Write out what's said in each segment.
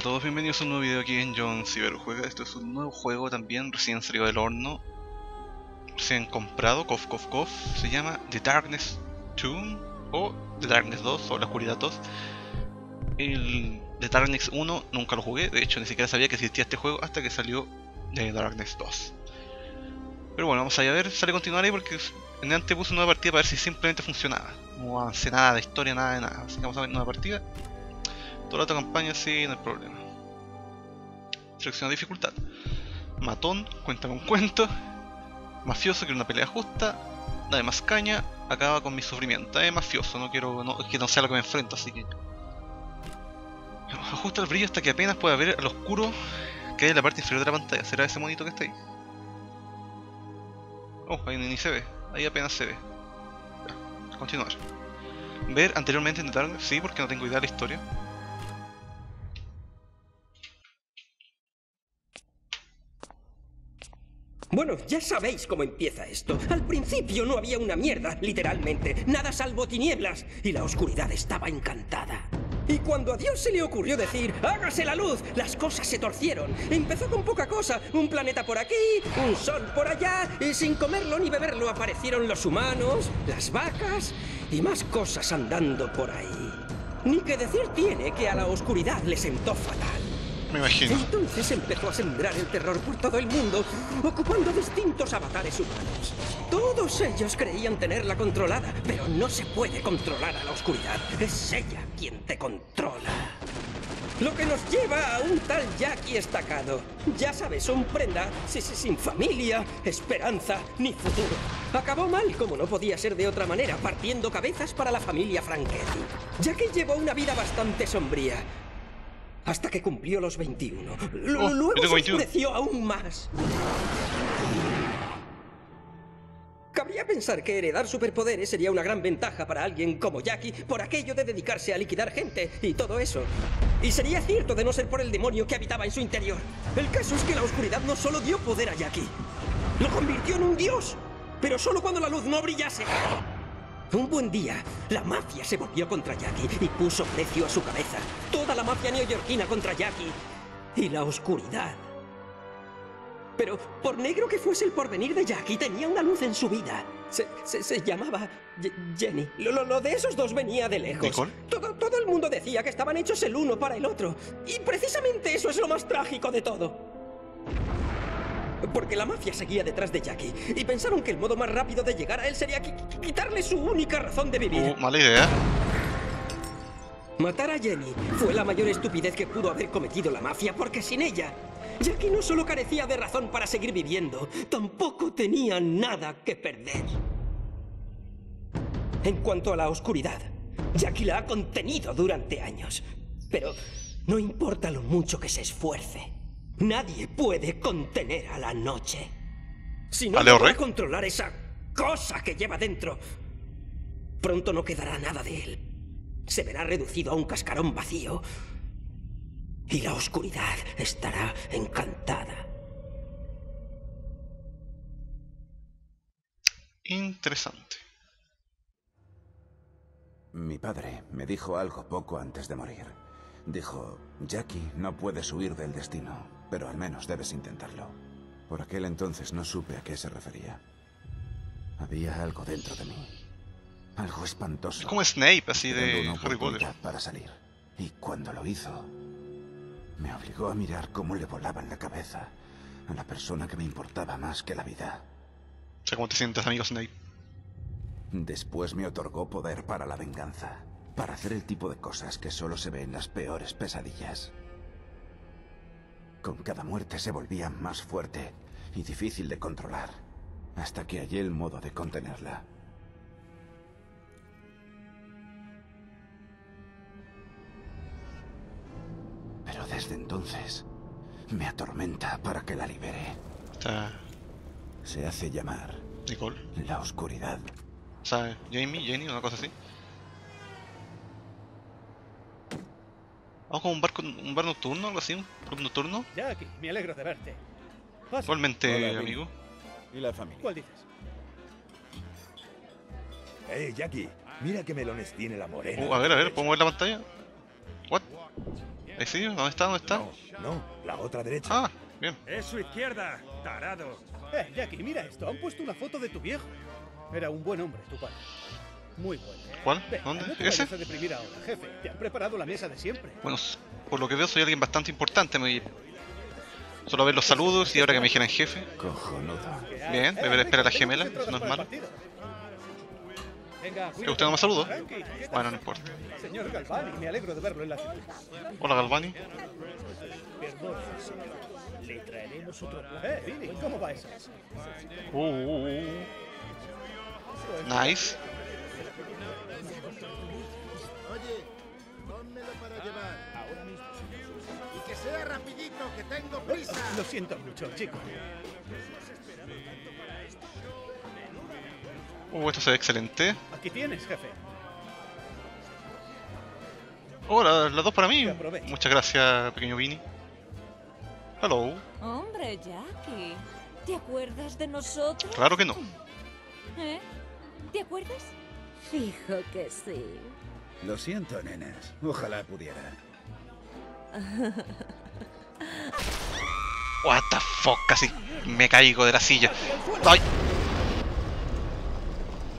todos, bienvenidos a un nuevo video aquí en John Juega. Esto es un nuevo juego también, recién salido del horno. Recién comprado, cof cof cof. Se llama The Darkness 2 o The Darkness 2 o La Oscuridad 2. El The Darkness 1 nunca lo jugué, de hecho ni siquiera sabía que existía este juego hasta que salió The Darkness 2. Pero bueno, vamos a ver, sale a continuar ahí porque en antes puse una partida para ver si simplemente funcionaba. No avancé nada de historia, nada de nada. Así que vamos a ver una partida. La campaña sí, no hay problema. Selecciona dificultad. Matón, cuenta con cuento. Mafioso, quiero una pelea justa. Dame más caña, acaba con mi sufrimiento. Es mafioso, no quiero que no sea lo que me enfrento, así que. Ajusta el brillo hasta que apenas pueda ver al oscuro que hay en la parte inferior de la pantalla. ¿Será ese monito que está ahí? Oh, ahí ni se ve. Ahí apenas se ve. Continuar. Ver anteriormente en Dark, sí, porque no tengo idea de la historia. Bueno, ya sabéis cómo empieza esto. Al principio no había una mierda, literalmente. Nada salvo tinieblas. Y la oscuridad estaba encantada. Y cuando a Dios se le ocurrió decir, hágase la luz, las cosas se torcieron. Empezó con poca cosa, un planeta por aquí, un sol por allá, y sin comerlo ni beberlo aparecieron los humanos, las vacas y más cosas andando por ahí. Ni que decir tiene que a la oscuridad le sentó fatal. Entonces empezó a sembrar el terror por todo el mundo, ocupando distintos avatares humanos. Todos ellos creían tenerla controlada, pero no se puede controlar a la oscuridad. Es ella quien te controla. Lo que nos lleva a un tal Jackie estacado. Ya sabes, un prenda sin familia, esperanza ni futuro. Acabó mal, como no podía ser de otra manera, partiendo cabezas para la familia Franchetti. Jackie llevó una vida bastante sombría, hasta que cumplió los 21. Luego se oscureció aún más. Cabría pensar que heredar superpoderes sería una gran ventaja para alguien como Jackie por aquello de dedicarse a liquidar gente y todo eso. Y sería cierto de no ser por el demonio que habitaba en su interior. El caso es que la oscuridad no solo dio poder a Jackie, lo convirtió en un dios, pero solo cuando la luz no brillase. Un buen día, la mafia se volvió contra Jackie y puso precio a su cabeza. Toda la mafia neoyorquina contra Jackie. Y la oscuridad. Pero por negro que fuese el porvenir de Jackie, tenía una luz en su vida. Se, se, llamaba Jenny. Lo, lo, de esos dos venía de lejos. Todo, todo el mundo decía que estaban hechos el uno para el otro. Y precisamente eso es lo más trágico de todo. Porque la mafia seguía detrás de Jackie y pensaron que el modo más rápido de llegar a él sería quitarle su única razón de vivir. Uh, mala idea. Matar a Jenny fue la mayor estupidez que pudo haber cometido la mafia, porque sin ella, Jackie no solo carecía de razón para seguir viviendo, tampoco tenía nada que perder. En cuanto a la oscuridad, Jackie la ha contenido durante años. Pero no importa lo mucho que se esfuerce. Nadie puede contener a la noche. Si no puede controlar esa cosa que lleva dentro, pronto no quedará nada de él. Se verá reducido a un cascarón vacío. Y la oscuridad estará encantada. Interesante. Mi padre me dijo algo poco antes de morir. Dijo, Jackie, no puedes huir del destino pero al menos debes intentarlo. Por aquel entonces no supe a qué se refería. Había algo dentro de mí. Algo espantoso. como Snape, así de Harry Potter. Para salir. Y cuando lo hizo, me obligó a mirar cómo le volaba en la cabeza a la persona que me importaba más que la vida. O sea, ¿cómo te sientes, amigo Snape? Después me otorgó poder para la venganza. Para hacer el tipo de cosas que solo se ve en las peores pesadillas. Con cada muerte se volvía más fuerte y difícil de controlar, hasta que hallé el modo de contenerla. Pero desde entonces me atormenta para que la libere. Se hace llamar Nicole. La oscuridad. O sea, Jamie, Jenny, una cosa así. Vamos con un barco, un bar nocturno, algo así, un club nocturno. Jackie, me alegro de verte. Igualmente, amigo. ¿Y la familia? ¿Cuál dices? Eh, Jackie, mira qué melones tiene la morena. Uh, a ver, a ver, ¿podemos ver la pantalla? What? Ahí sí, ¿dónde está? ¿Dónde está? No, no, la otra derecha. Ah, bien. Es su izquierda, tarado. Eh, Jackie, mira esto. Han puesto una foto de tu viejo. Era un buen hombre, tu padre. Muy bueno. ¿Cuál? ¿Dónde? No te ¿Ese? a deprimir ahora, jefe. Te han preparado la mesa de siempre. Bueno, por lo que veo soy alguien bastante importante, me Solo a ver los saludos y ahora que me dijeran jefe. Cojonudo. Bien, beber espera a la gemela, eso no es malo. ¿Que usted no me saludó? Bueno, no importa. Señor Galvani, me alegro de verlo en la ciudad. Hola Galvani. Perdón, le traeremos otro. Eh, Billy, ¿cómo va eso? Uh, uh, uh. Nice. Oye, pónmelo para llevar. Ahora mismo. Y que sea rapidito, que tengo prisa. Lo siento mucho, chico. Uh, esto se ve excelente. Aquí tienes, jefe. Hola, las dos para mí. Muchas gracias, pequeño Vini. Hello. Hombre, Jackie, ¿te acuerdas de nosotros? Claro que no. ¿Eh? ¿Te acuerdas? Fijo que sí. Lo siento, nenas. Ojalá pudiera. What the fuck, casi me caigo de la silla. ¡Ay!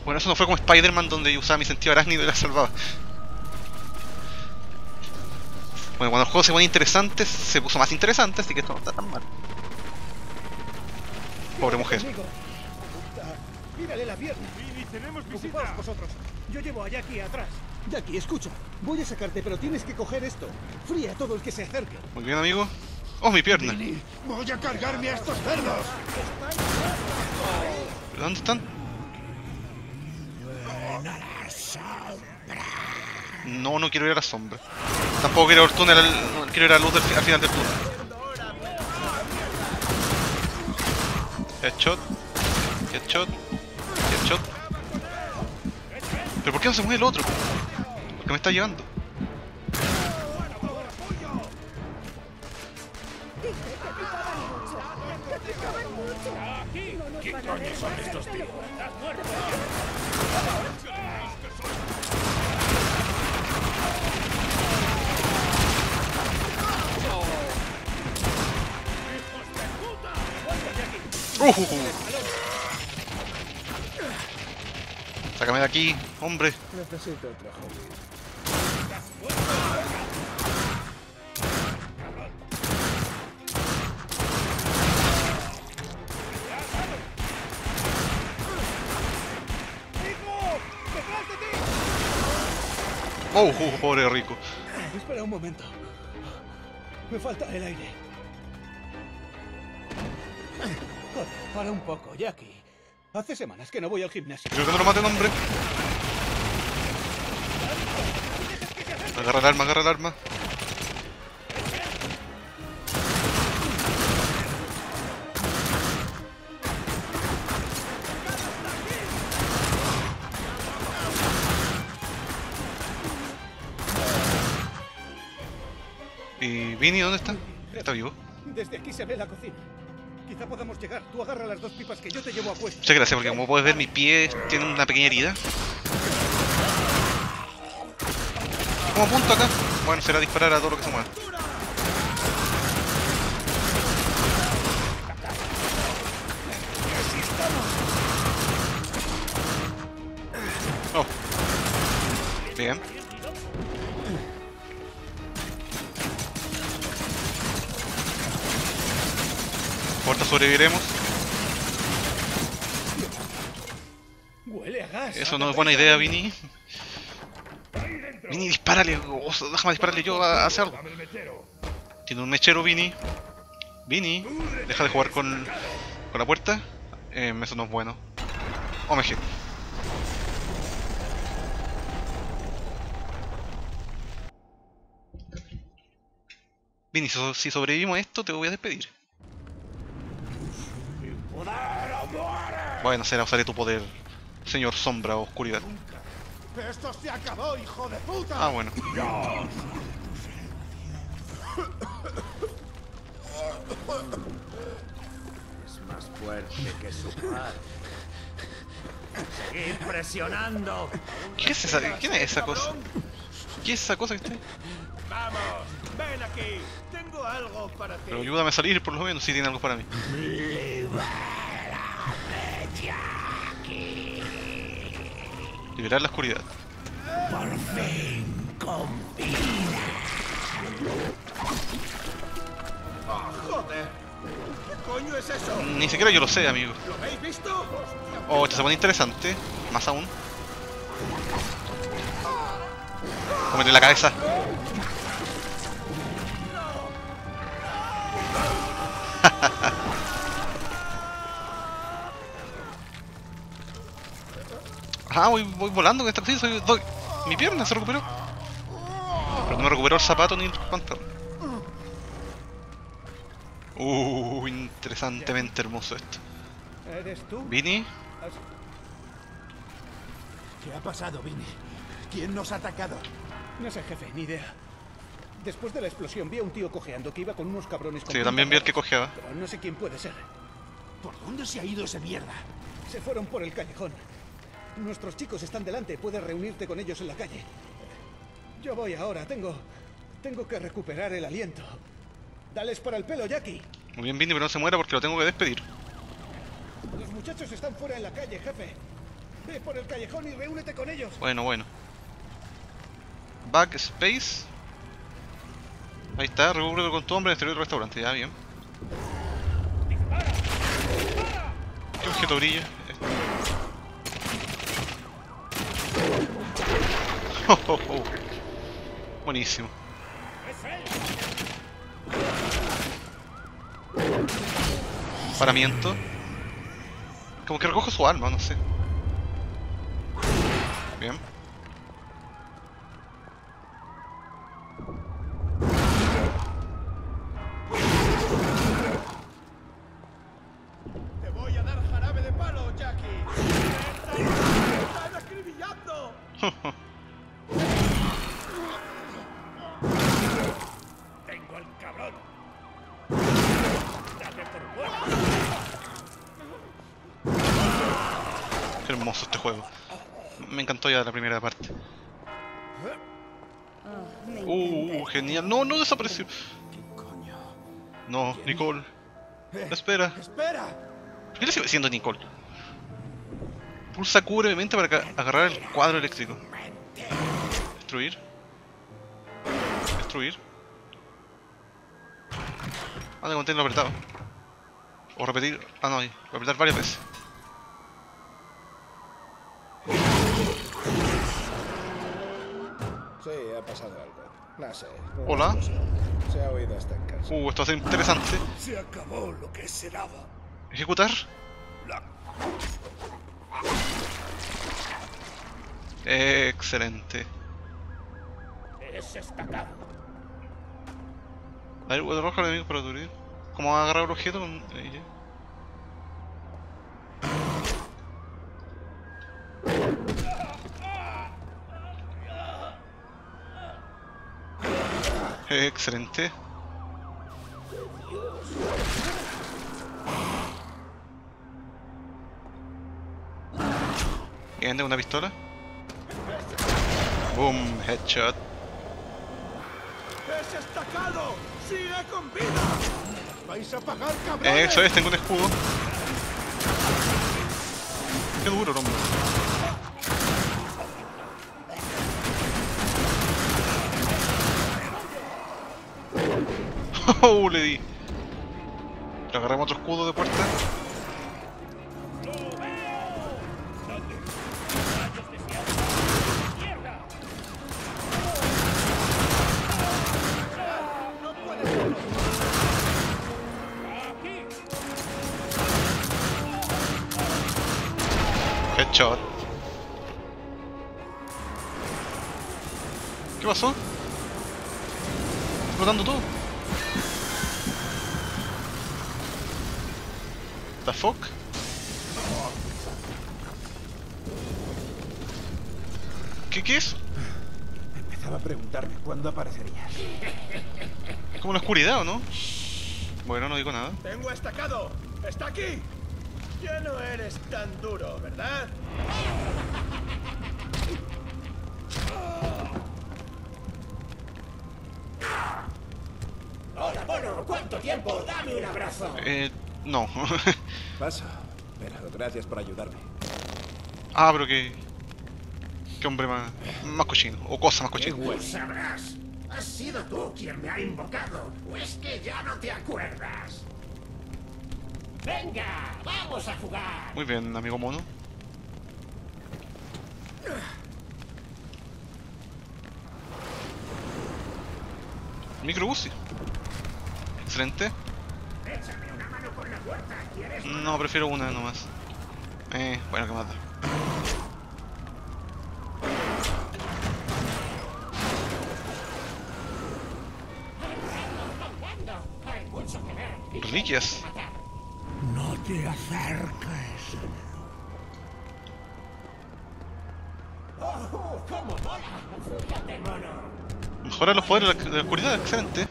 Bueno, eso no fue como Spider-Man donde yo usaba mi sentido arácnido y la salvaba. Bueno, cuando el juego se pone interesante, se puso más interesante, así que esto no está tan mal. Pobre mujer. Mírale la pierna. Tenemos Ocupaos vosotros. Yo llevo a Jackie atrás. Jackie, escucha. Voy a sacarte, pero tienes que coger esto. Fría a todo el que se acerque. Muy bien, amigo. ¡Oh, mi pierna! Voy a cargarme a estos cerdos. ¿Pero dónde están? No, no quiero ir a la sombra. Tampoco quiero ir al túnel, al- no, quiero ir a la luz del, al final del túnel. Headshot. Headshot. ¿Pero por qué no se mueve el otro? Porque me está llevando. Uh, uh, uh. Sácame de aquí, hombre. Necesito otro. Oh, uh, pobre rico. Espera un momento. Me falta el aire. Para un poco, Jackie. Hace semanas que no voy al gimnasio. Creo que no lo maten, hombre. Agarra el arma, agarra el arma. ¿Y Vini dónde está? ¿Está vivo? Desde aquí se ve la cocina. Quizá podamos llegar. Tú agarra las dos pipas que yo te llevo a cuesta. Muchas gracias, porque como puedes ver, mi pie tiene una pequeña herida. ¿Cómo apunto acá? Bueno, será disparar a todo lo que se mueva. Oh. Bien. Ahorita sobreviviremos. Huele a gas. Eso no es buena idea, Vini. Vini, dispárale. o sea, déjame dispararle yo a, hacer algo. Tiene un mechero, Vini. Vini, deja de jugar con, con la puerta. Eh, eso no es bueno. OMG. Vini, si sobrevivimos a esto, te voy a despedir. Bueno, será usaré tu poder, señor sombra o oscuridad. Esto se acabó, hijo de puta. Ah, bueno. Es más fuerte que su padre. Seguid presionando. ¿Qué es esa? ¿Quién es esa cosa? ¿Qué es esa cosa que está ahí? Vamos. Ven aquí. Tengo algo para ti. Pero ayúdame a salir por lo menos si tiene algo para mí. Liberar la oscuridad. ¡Ah, joder! ¿Qué coño es eso? Ni siquiera yo lo sé, amigo. ¿Lo habéis visto? Hostia, Oh, esto se pone interesante. Más aún. Cómete la cabeza. Ah, voy, voy volando con esta cosita. soy- doy- Mi pierna se recuperó. Pero no me recuperó el zapato ni el pantalón. Uh, interesantemente hermoso esto. ¿Eres tú? Vini, ¿Qué ha pasado, Vini? ¿Quién nos ha atacado? No sé, jefe, ni idea. Después de la explosión vi a un tío cojeando que iba con unos cabrones con sí, también vi el que cojeaba. Pero no sé quién puede ser. ¿Por dónde se ha ido ese mierda? Se fueron por el callejón. Nuestros chicos están delante. Puedes reunirte con ellos en la calle. Yo voy ahora. Tengo... Tengo que recuperar el aliento. Dales para el pelo, Jackie. Muy bien, Vini, pero no se muera porque lo tengo que despedir. Los muchachos están fuera en la calle, jefe. Ve por el callejón y reúnete con ellos. Bueno, bueno. Backspace. Ahí está, recúbrelo con tu hombre en el exterior del restaurante. Ya, bien. ¿Qué objeto brilla? Buenísimo. Paramiento. Como que recoge su alma, no sé. Bien. Ya la primera parte. Uh, genial. No, no desapareció. No, Nicole. Espera. ¿Por qué le sigue diciendo Nicole? Pulsa Q brevemente para ca- agarrar el cuadro eléctrico. Destruir. Destruir. Ah, de mantenerlo apretado. O repetir. Ah, no, apretar varias veces. Sí, ha pasado algo. No sé. Hola. No sé. Se ha oído hasta en casa. Uh, esto ser interesante. Se acabó lo que se daba. Ejecutar. Excelente. Es destacado. A ver, voy a rojo enemigo para aturdir. ¿Cómo agarrar el objeto con ella? Excelente. Bien, tengo una pistola. Boom, headshot. ¡Es estacado! ¡Sigue con vida! ¡Vais a pagar, cabrones! Eso es, tengo un escudo. Qué duro, hombre. Oh, le di. Le agarramos otro escudo de puerta. Headshot. ¿Qué pasó? Está explotando todo. Fuck? ¿Qué, qué es? Empezaba a preguntarme cuándo aparecerías. Como la oscuridad, ¿o no? Bueno, no digo nada. ¡Tengo estacado! ¡Está aquí! Ya no eres tan duro, ¿verdad? ¿Cuánto tiempo? Dame un abrazo. Eh, no. Paso. Pero gracias por ayudarme. ah, pero que... Qué hombre más... Más cochino. O cosa más cochina. Tú sabrás. ¿Has sido tú quien me ha invocado? ¿O es que ya no te acuerdas? Venga, vamos a jugar. Muy bien, amigo mono. Micro Uzi. Excelente. Échame una mano con la puerta. ¿Quieres? No, prefiero una nomás. Eh, bueno, que ver. Reliquias. No te acerques. Mejora los poderes de la, de la oscuridad, excelente.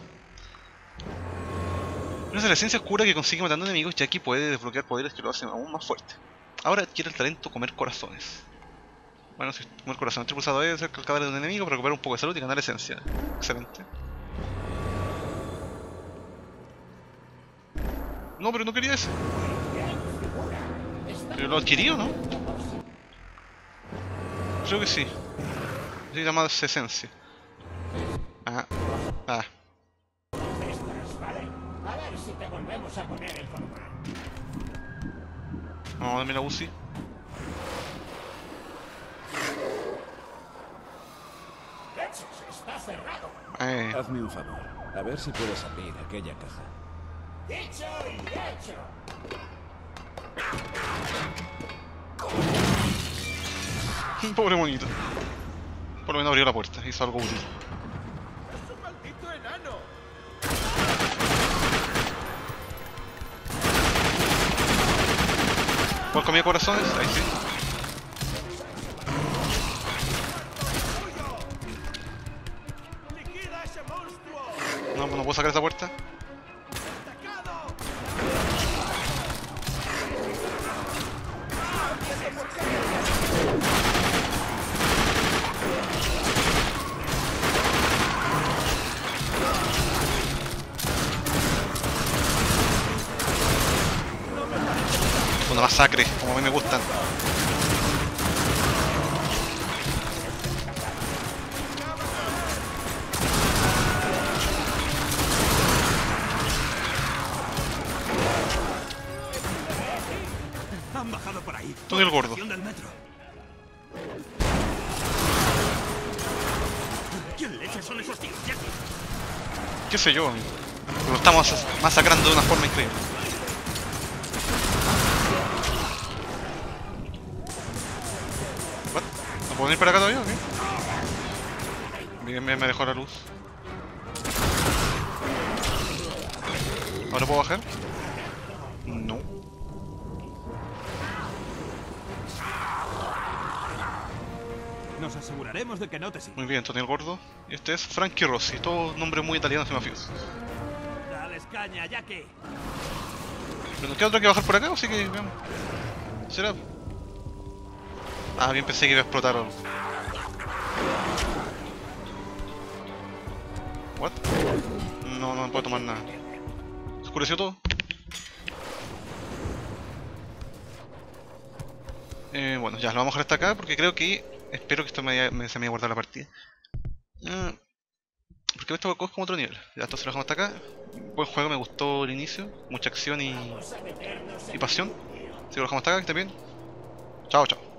Gracias a la esencia oscura que consigue matando enemigos, Jackie puede desbloquear poderes que lo hacen aún más fuerte. Ahora adquiere el talento comer corazones. Bueno, si comer corazones, el pulsado E cerca del cadáver de un enemigo para recuperar un poco de salud y ganar esencia. Excelente. No, pero no quería ese. Pero lo adquirí o no? Creo que sí. Necesita más esencia. Ah. Volvemos a poner el. Vamos a darme la UCI. Está cerrado. Eh. Hazme un favor. A ver si puedes abrir aquella caja. Dicho y hecho. Pobre monito. Por lo menos abrió la puerta, hizo algo útil. ¿Cuál comía corazones? Ahí sí. No, no puedo sacar esa puerta. Una masacre, como a mí me gustan. Han bajado por ahí. Y el gordo. Del metro. ¿Quién leches son esos tíos, Jackie? ¿Qué sé yo? Lo estamos masacrando de una forma increíble. What? ¿No puedo venir para acá todavía o qué? Bien, bien, me dejó la luz. ¿Ahora puedo bajar? No. Nos aseguraremos de que no te sigan. Muy bien, Tony el Gordo. Y este es Frankie Rossi, todo nombre muy italiano y mafioso. Dales caña, Jackie. ¿Pero nos queda otro que bajar por acá? Así que veamos. ¿Será? Ah, bien pensé que iba a explotar algo. ¿What? No, no puedo tomar nada. ¿Se oscureció todo? Eh, bueno, ya lo vamos a dejar hasta acá porque creo que... Espero que esto me, haya- me- se me haya guardado la partida. Ah, porque esto es como otro nivel. Ya entonces lo dejamos hasta acá. Buen juego, me gustó el inicio. Mucha acción y, y pasión. Así que lo dejamos hasta acá, que esté bien. Chao, chao.